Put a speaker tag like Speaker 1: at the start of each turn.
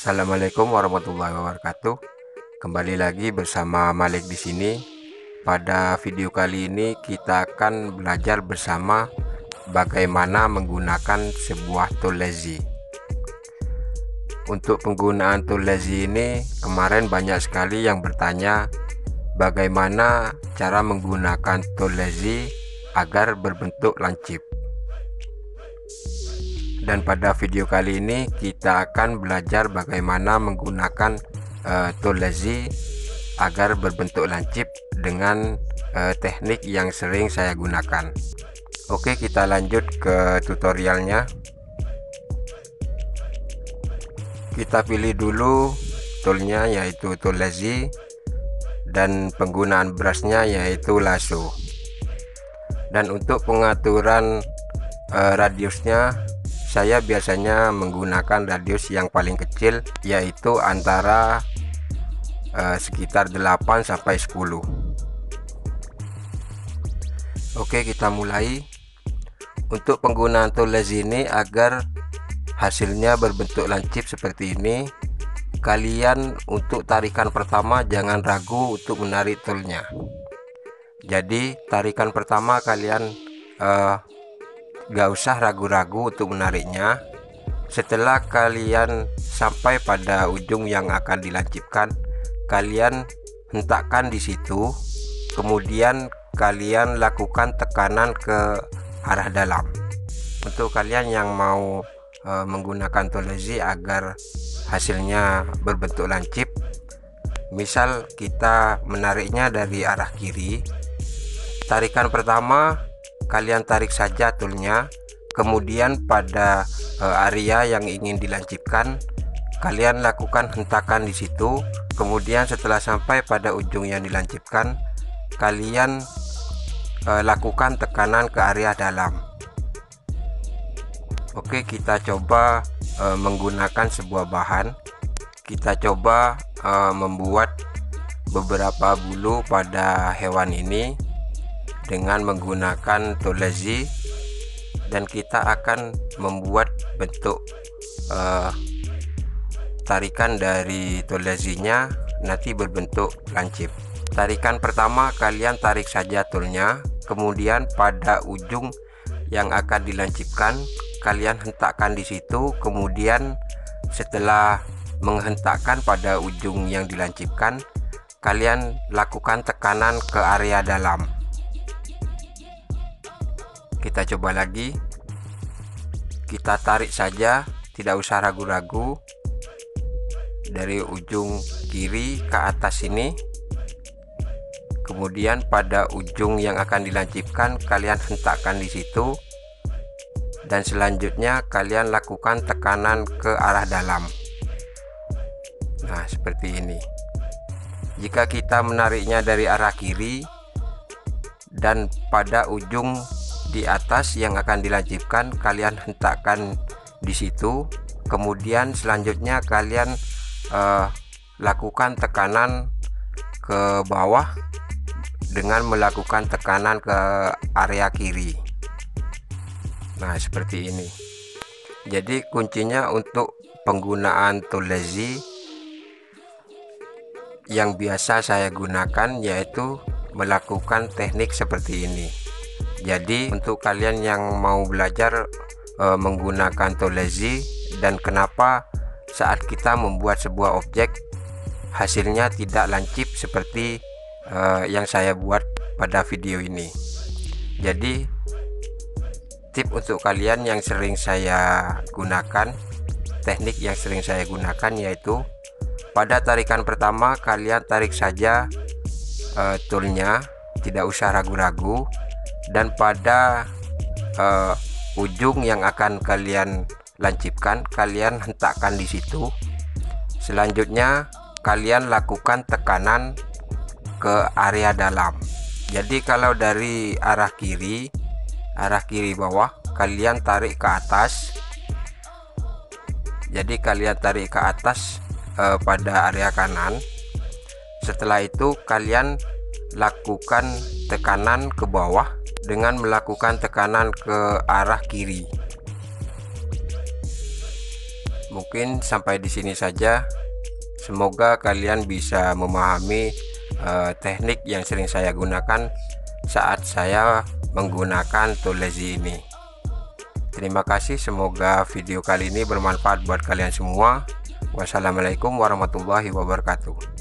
Speaker 1: Assalamualaikum warahmatullahi wabarakatuh. Kembali lagi bersama Malik di sini. Pada video kali ini kita akan belajar bersama bagaimana menggunakan sebuah tool lazy. Untuk penggunaan tool lazy ini kemarin banyak sekali yang bertanya bagaimana cara menggunakan tool lazy agar berbentuk lancip dan pada video kali ini kita akan belajar bagaimana menggunakan uh, tool lazy agar berbentuk lancip dengan uh, teknik yang sering saya gunakan. Oke kita lanjut ke tutorialnya. Kita pilih dulu toolnya yaitu tool lazy dan penggunaan brushnya yaitu lasso. Dan untuk pengaturan uh, radiusnya saya biasanya menggunakan radius yang paling kecil yaitu antara eh, sekitar 8 sampai 10 Oke kita mulai. Untuk penggunaan tool lazy ini agar hasilnya berbentuk lancip seperti ini kalian untuk tarikan pertama jangan ragu untuk menarik toolnya. Jadi tarikan pertama kalian uh, gak usah ragu-ragu untuk menariknya. Setelah kalian sampai pada ujung yang akan dilancipkan kalian hentakkan di situ. Kemudian kalian lakukan tekanan ke arah dalam. Untuk kalian yang mau e, menggunakan tolezi agar hasilnya berbentuk lancip misal kita menariknya dari arah kiri tarikan pertama kalian tarik saja toolnya. Kemudian pada uh, area yang ingin dilancipkan kalian lakukan hentakan di situ. Kemudian setelah sampai pada ujung yang dilancipkan kalian uh, lakukan tekanan ke area dalam. Oke kita coba uh, menggunakan sebuah bahan. Kita coba membuat beberapa bulu pada hewan ini dengan menggunakan lazy dan kita akan membuat bentuk uh, tarikan dari lazy-nya nanti berbentuk lancip. Tarikan pertama kalian tarik saja toolnya kemudian pada ujung yang akan dilancipkan kalian hentakkan di situ kemudian setelah menghentakkan pada ujung yang dilancipkan kalian lakukan tekanan ke area dalam kita coba lagi. Kita tarik saja tidak usah ragu-ragu. Dari ujung kiri ke atas ini. Kemudian pada ujung yang akan dilancipkan kalian hentakkan di situ. Dan selanjutnya kalian lakukan tekanan ke arah dalam. Nah seperti ini. Jika kita menariknya dari arah kiri dan pada ujung di atas yang akan dilancipkan kalian hentakkan di situ. Kemudian selanjutnya kalian uh, lakukan tekanan ke bawah dengan melakukan tekanan ke area kiri. Nah seperti ini. Jadi kuncinya untuk penggunaan tool lazy yang biasa saya gunakan yaitu melakukan teknik seperti ini jadi untuk kalian yang mau belajar e, menggunakan lazy dan kenapa saat kita membuat sebuah objek hasilnya tidak lancip seperti e, yang saya buat pada video ini. Jadi tip untuk kalian yang sering saya gunakan teknik yang sering saya gunakan yaitu pada tarikan pertama kalian tarik saja uh, toolnya tidak usah ragu-ragu dan pada uh, ujung yang akan kalian lancipkan kalian hentakkan di situ. Selanjutnya kalian lakukan tekanan ke area dalam. Jadi kalau dari arah kiri arah kiri bawah kalian tarik ke atas. Jadi kalian tarik ke atas eh, pada area kanan. Setelah itu kalian lakukan tekanan ke bawah dengan melakukan tekanan ke arah kiri. Mungkin sampai di sini saja. Semoga kalian bisa memahami uh, teknik yang sering saya gunakan saat saya menggunakan tool lazy ini. Terima kasih semoga video kali ini bermanfaat buat kalian semua. Wassalamualaikum warahmatullahi wabarakatuh